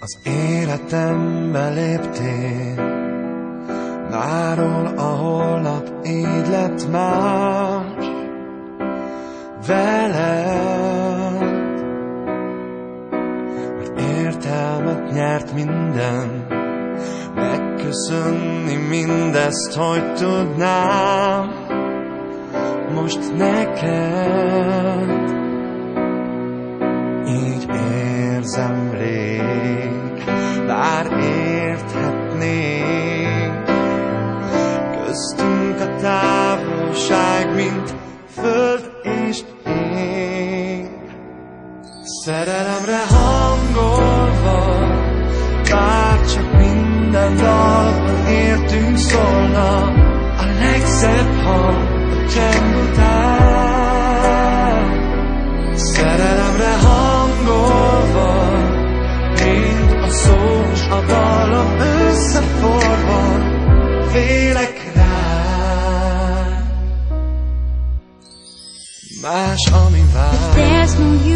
Az életembe léptél, Máról a holnap így lett más veled. Mert értelmet nyert minden, megköszönni mindezt, hogy tudnám most neked. az bár érthetnénk. Köztünk a távolság, mint föld és ég. Szerelemre hangolva, bár csak minden dalban értünk szólna, a legszebb hang, a. there's no use.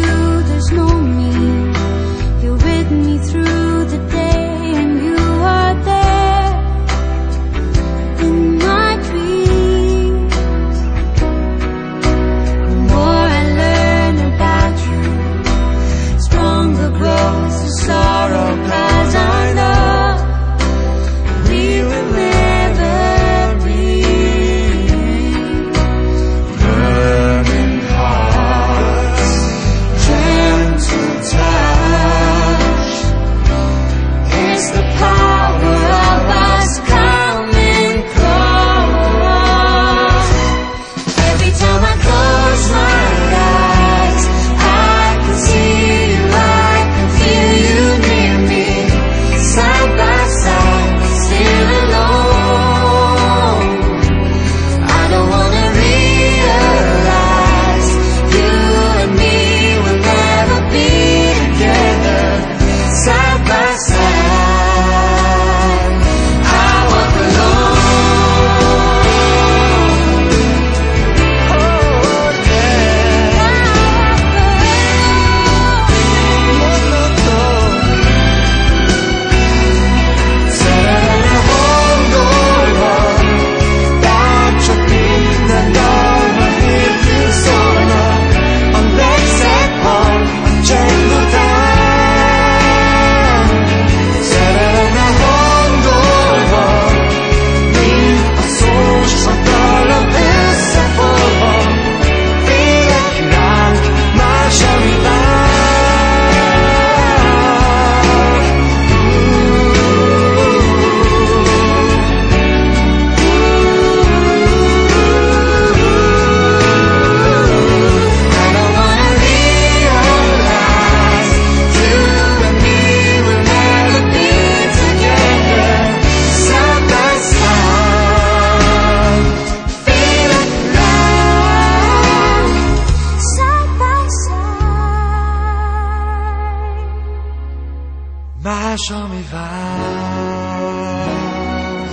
show me vows.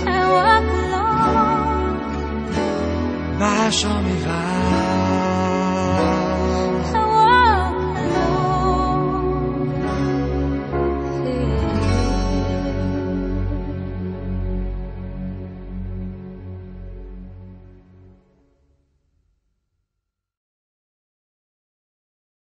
I walk alone. My show